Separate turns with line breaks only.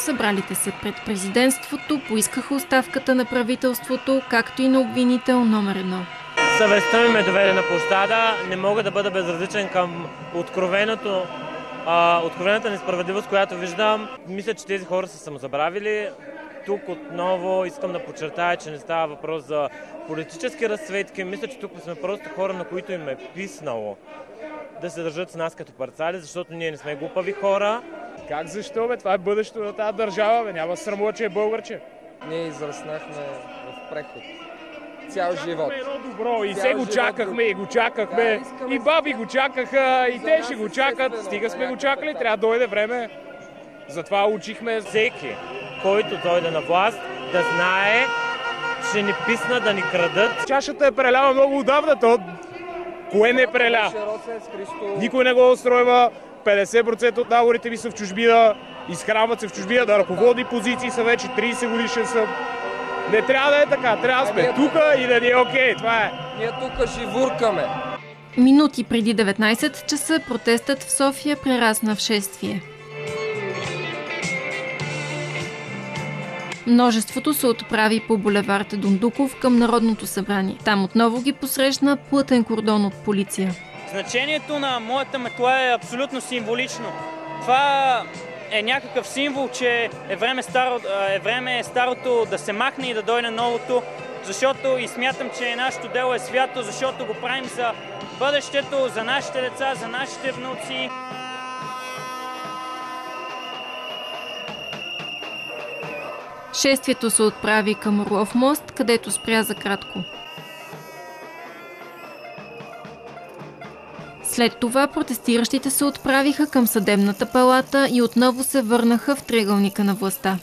събралите се пред президентството поискаха оставката на правителството, както и на обвинител номер едно.
Съвестта ми ме доведе на площада. Не мога да бъда безразличен към откровеното а, откровената несправедливост, която виждам. Мисля, че тези хора са самозабравили. Тук отново искам да подчертая, че не става въпрос за политически разцветки. Мисля, че тук сме просто хора, на които им е писнало да се държат с нас като парцали, защото ние не сме глупави хора.
Как защо, бе? Това е бъдещето на тази държава, бе. Няма срамо, че е българче.
Ние израснахме в преход. Цял живот.
едно добро и
Цял
се го чакахме, и го
Да,
чакахме.
искаме
И баби го чакаха, и те ще
е
го чакат. Стига сме го чакали, трябва да дойде време. Затова учихме.
Всеки, който дойде на власт, да знае, че ни писна да ни крадат.
Чашата е прелява много отдавна, то кое не преля?
Христо.
Никой не го устройва. 50% от наборите ми са в чужбина. Изхранват се в чужбина. На ръководни позиции са вече 30 годишен съм. Не трябва да е така. Трябва да сме
Ами,
тук и да ни е окей. Това е.
Ние тук живуркаме.
Минути преди 19 часа протестът в София прерасна в шествие. Множеството се отправи по булевард Дундуков към Народното събрание. Там отново ги посрещна плътен кордон от полиция.
Значението на моята метла е абсолютно символично. Това е някакъв символ, че е време, старо, е време старото да се махне и да дойде новото, защото и смятам, че нашето дело е свято, защото го правим за бъдещето, за нашите деца, за нашите внуци.
Шествието се отправи към Орлов мост, където спря за кратко. След това протестиращите се отправиха към съдебната палата и отново се върнаха в триъгълника на властта.